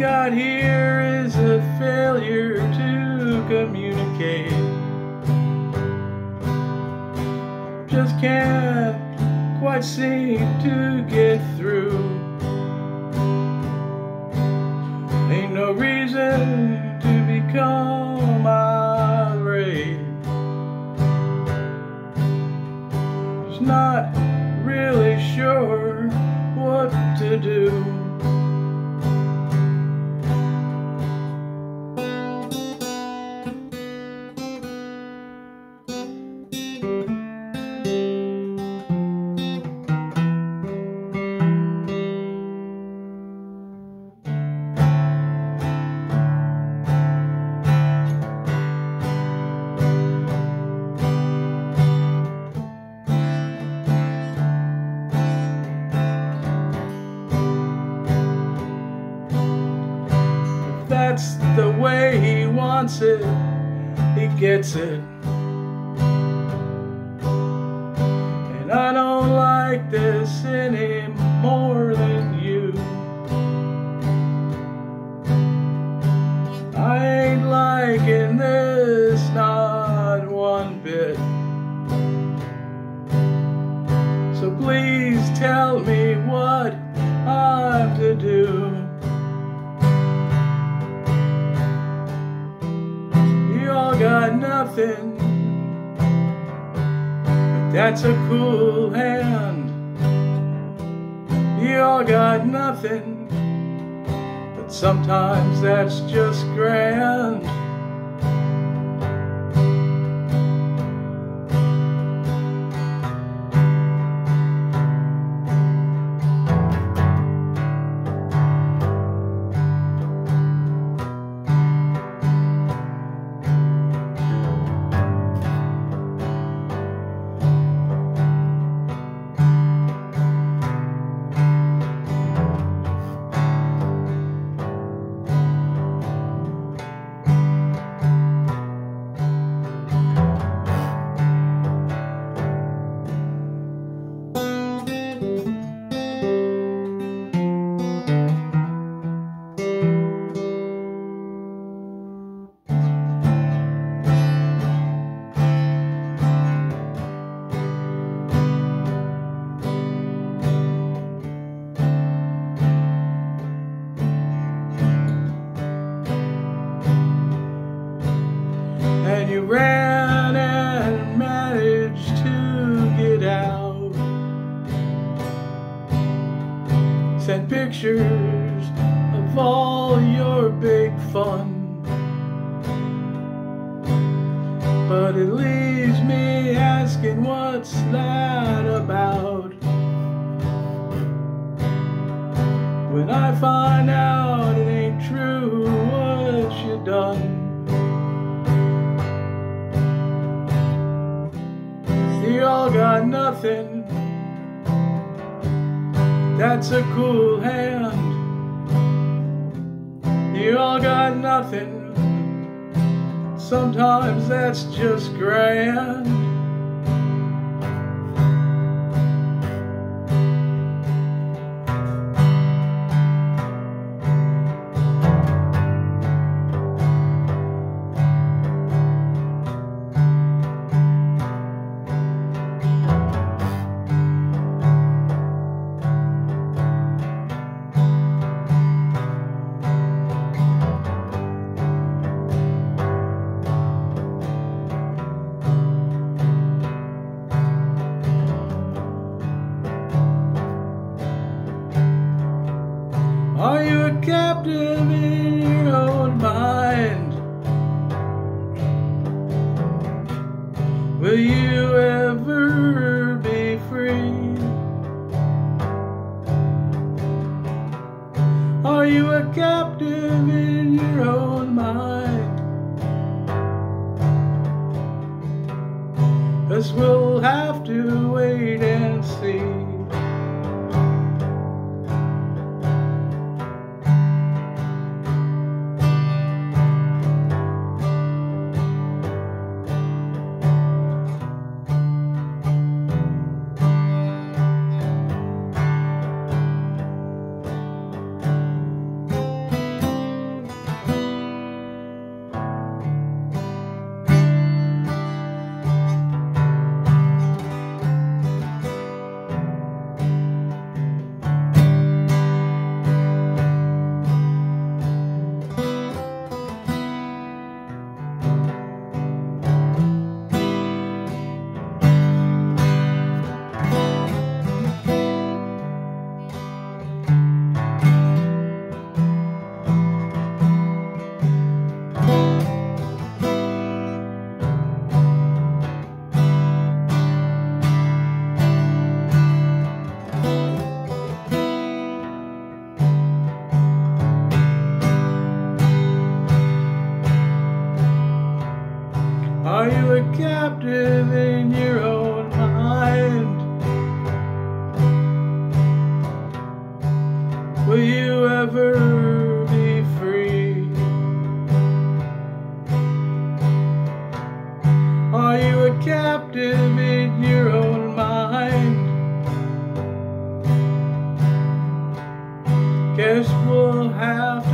got here is a failure to communicate. Just can't quite seem to get through. Ain't no reason to become irate. Just not really sure what to do. That's the way he wants it, he gets it. And I don't like this any got nothing, but that's a cool hand. You all got nothing, but sometimes that's just grand. Sent pictures of all your big fun. But it leaves me asking what's that about? When I find out it ain't true what you done. You all got nothing. That's a cool hand. You all got nothing. Sometimes that's just grand. A captive in your own mind? Will you ever be free? Are you a captive in your own mind? Cause we'll have to Will you ever be free? Are you a captive in your own mind? Guess we'll have